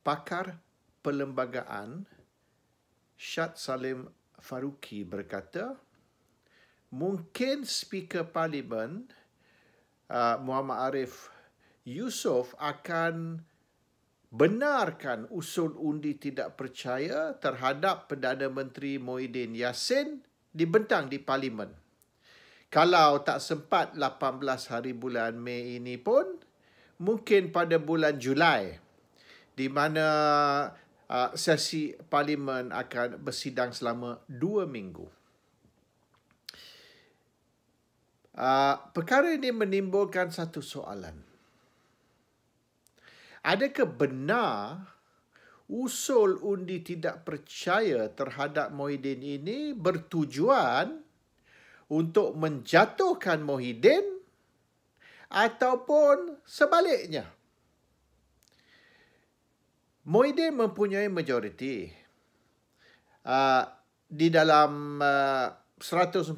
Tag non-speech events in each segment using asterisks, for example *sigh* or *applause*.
pakar perlembagaan Syed Salim Faruqi berkata, mungkin Speaker Parlimen uh, Muhammad Arif Yusof akan benarkan usul undi tidak percaya terhadap Perdana Menteri Muhyiddin Yassin dibentang di Parlimen. Kalau tak sempat 18 hari bulan Mei ini pun, mungkin pada bulan Julai di mana uh, sesi parlimen akan bersidang selama dua minggu. Uh, perkara ini menimbulkan satu soalan. Adakah benar usul undi tidak percaya terhadap Muhyiddin ini bertujuan untuk menjatuhkan Muhyiddin ataupun sebaliknya? Muhyiddin mempunyai majoriti uh, di dalam uh, 114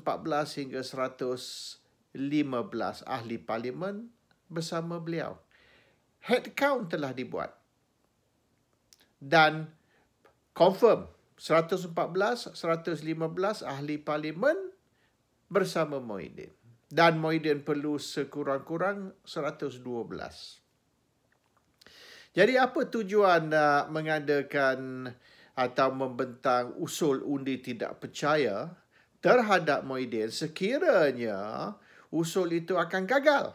hingga 115 ahli parlimen bersama beliau. Head count telah dibuat dan confirm 114 115 ahli parlimen bersama Muhyiddin dan Muhyiddin perlu sekurang-kurang 112. Jadi apa tujuan uh, mengadakan atau membentang usul undi tidak percaya terhadap Muhyiddin sekiranya usul itu akan gagal?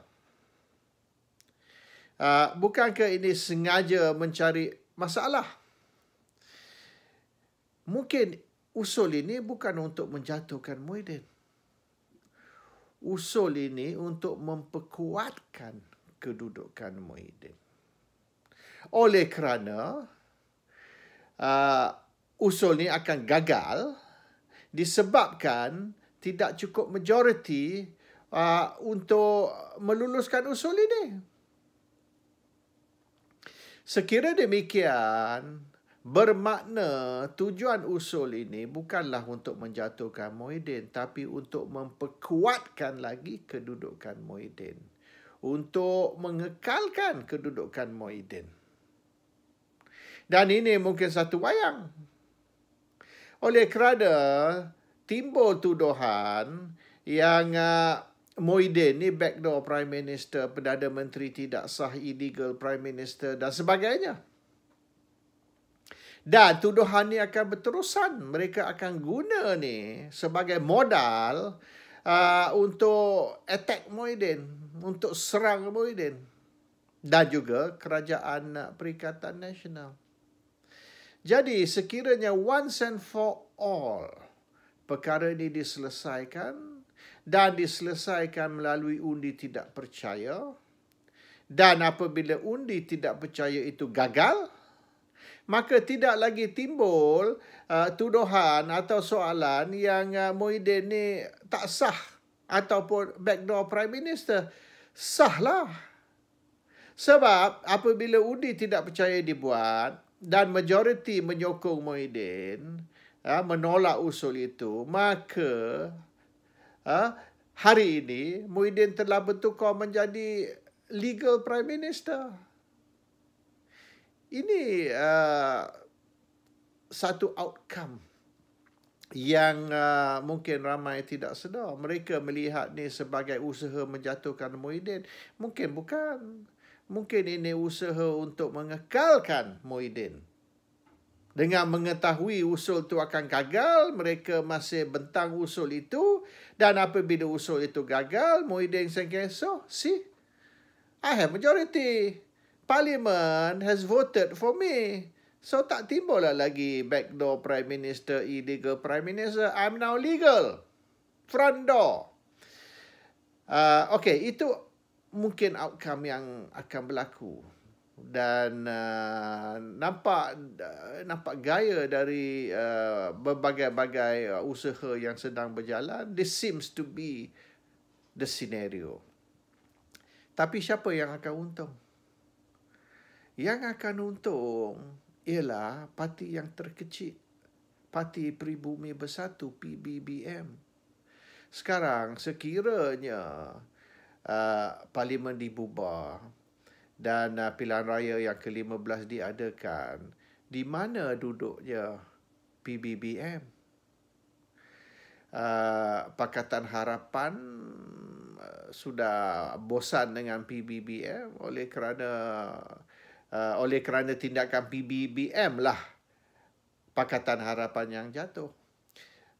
Uh, bukankah ini sengaja mencari masalah? Mungkin usul ini bukan untuk menjatuhkan Muhyiddin. Usul ini untuk memperkuatkan kedudukan Muhyiddin. Oleh kerana uh, usul ni akan gagal disebabkan tidak cukup majoriti uh, untuk meluluskan usul ini. Sekira demikian, bermakna tujuan usul ini bukanlah untuk menjatuhkan Muhyiddin tapi untuk memperkuatkan lagi kedudukan Muhyiddin. Untuk mengekalkan kedudukan Muhyiddin. Dan ini mungkin satu wayang. Oleh kerana timbul tuduhan yang uh, Muhyiddin ni backdoor Prime Minister, Perdana Menteri tidak sah, illegal Prime Minister dan sebagainya. Dan tuduhan ni akan berterusan. Mereka akan guna ni sebagai modal uh, untuk attack Muhyiddin, untuk serang Muhyiddin. Dan juga kerajaan Perikatan Nasional. Jadi sekiranya once and for all perkara ini diselesaikan dan diselesaikan melalui undi tidak percaya dan apabila undi tidak percaya itu gagal maka tidak lagi timbul uh, tuduhan atau soalan yang uh, Muhyiddin ni tak sah ataupun backdoor prime minister. Sahlah. Sebab apabila undi tidak percaya dibuat dan majoriti menyokong Muhyiddin ha, menolak usul itu maka ha, hari ini Muhyiddin telah bertukar menjadi legal prime minister. Ini uh, satu outcome yang uh, mungkin ramai tidak sedar. Mereka melihat ni sebagai usaha menjatuhkan Muhyiddin. Mungkin bukan mungkin ini usaha untuk mengekalkan Muhyiddin. Dengan mengetahui usul itu akan gagal, mereka masih bentang usul itu. Dan apabila usul itu gagal, Muhyiddin sengkeh, so, see, I have majority. Parliament has voted for me. So tak timbul lah lagi backdoor prime minister, illegal prime minister. I'm now legal. Front door. Uh, okay, itu mungkin outcome yang akan berlaku. Dan uh, nampak uh, nampak gaya dari uh, berbagai-bagai uh, usaha yang sedang berjalan this seems to be the scenario. Tapi siapa yang akan untung? Yang akan untung ialah parti yang terkecil. Parti Pribumi Bersatu PBBM sekarang sekiranya uh, parlimen dibubar dan uh, pilihan raya yang ke-15 diadakan, di mana duduknya PBBM? Uh, Pakatan Harapan uh, sudah bosan dengan PBBM oleh kerana uh, oleh kerana tindakan PBBM lah Pakatan Harapan yang jatuh.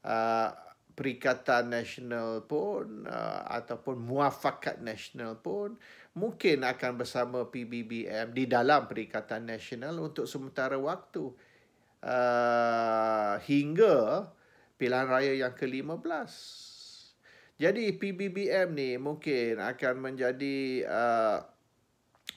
Uh, Perikatan Nasional pun uh, ataupun Muafakat Nasional pun mungkin akan bersama PBBM di dalam Perikatan Nasional untuk sementara waktu uh, hingga pilihan raya yang ke-15. Jadi PBBM ni mungkin akan menjadi uh,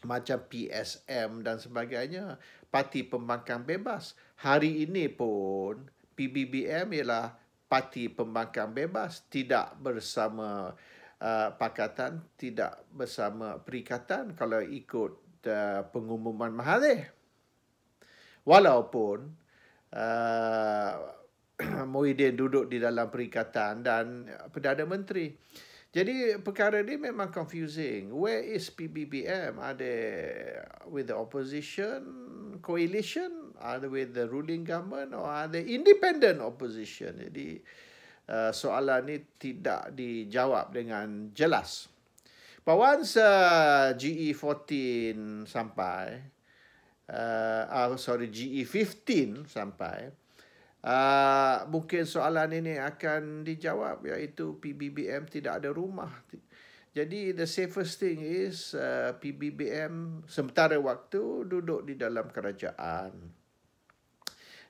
macam PSM dan sebagainya, Parti Pembangkang Bebas. Hari ini pun PBBM ialah parti pembangkang bebas tidak bersama uh, pakatan tidak bersama perikatan kalau ikut uh, pengumuman Mahathir walaupun uh, *clears throat* Muhyiddin duduk di dalam perikatan dan Perdana Menteri jadi perkara ini memang confusing. Where is PBBM? Are they with the opposition coalition? Are they with the ruling government? Or are they independent opposition? Jadi uh, soalan ini tidak dijawab dengan jelas. But once uh, GE14 sampai, uh, uh, sorry GE15 sampai, Uh, mungkin soalan ini akan dijawab iaitu PBBM tidak ada rumah. Jadi the safest thing is uh, PBBM sementara waktu duduk di dalam kerajaan.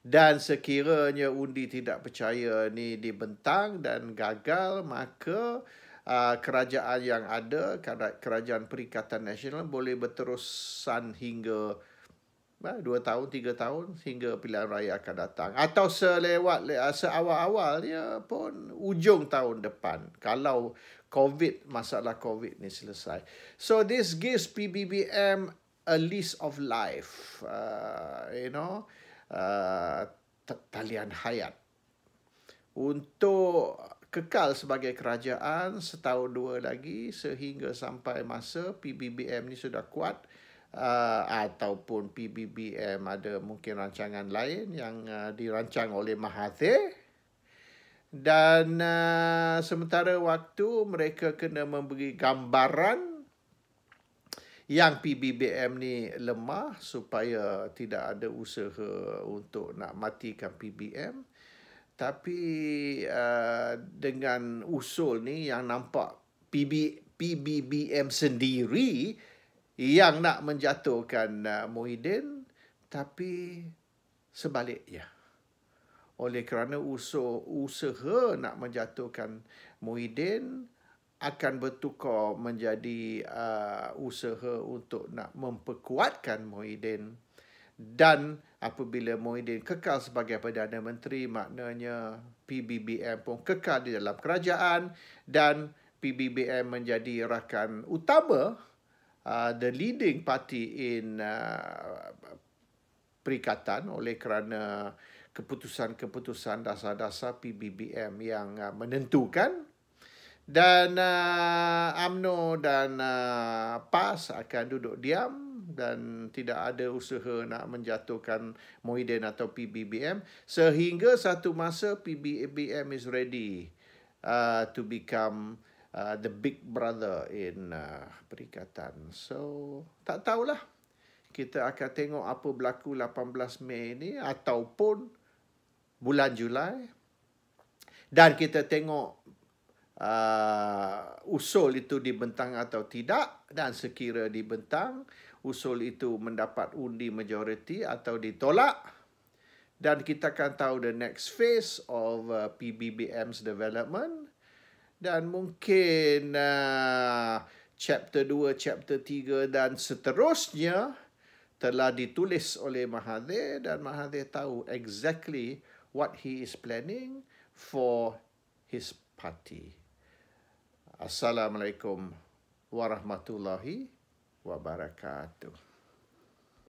Dan sekiranya undi tidak percaya ni dibentang dan gagal maka uh, kerajaan yang ada kerajaan Perikatan Nasional boleh berterusan hingga dua tahun, tiga tahun hingga pilihan raya akan datang. Atau selewat, seawal-awalnya pun ujung tahun depan. Kalau COVID, masalah COVID ni selesai. So this gives PBBM a lease of life. Uh, you know, uh, talian hayat. Untuk kekal sebagai kerajaan setahun dua lagi sehingga sampai masa PBBM ni sudah kuat uh, ataupun PBBM ada mungkin rancangan lain yang uh, dirancang oleh Mahathir. Dan uh, sementara waktu mereka kena memberi gambaran yang PBBM ni lemah supaya tidak ada usaha untuk nak matikan PBM tapi uh, dengan usul ni yang nampak PB, PBBM sendiri yang nak menjatuhkan uh, Muhyiddin tapi sebaliknya oleh kerana usaha, usaha nak menjatuhkan Muhyiddin akan bertukar menjadi uh, usaha untuk nak memperkuatkan Muhyiddin. Dan apabila Muhyiddin kekal sebagai Perdana Menteri maknanya PBBM pun kekal di dalam kerajaan dan PBBM menjadi rakan utama uh, the leading party in uh, perikatan oleh kerana keputusan-keputusan dasar-dasar PBBM yang uh, menentukan. Dan uh, AMNO dan uh, PAS akan duduk diam dan tidak ada usaha nak menjatuhkan Muhyiddin atau PBBM sehingga satu masa PBBM is ready uh, to become uh, the big brother in uh, perikatan. So, tak tahulah. Kita akan tengok apa berlaku 18 Mei ini ataupun bulan Julai. Dan kita tengok uh, usul itu dibentang atau tidak. Dan sekira dibentang, usul itu mendapat undi majoriti atau ditolak. Dan kita akan tahu the next phase of uh, PBBM's development dan mungkin uh, chapter 2, chapter 3 dan seterusnya telah ditulis oleh Mahathir dan Mahathir tahu exactly what he is planning for his party. Assalamualaikum warahmatullahi wabarakatuh.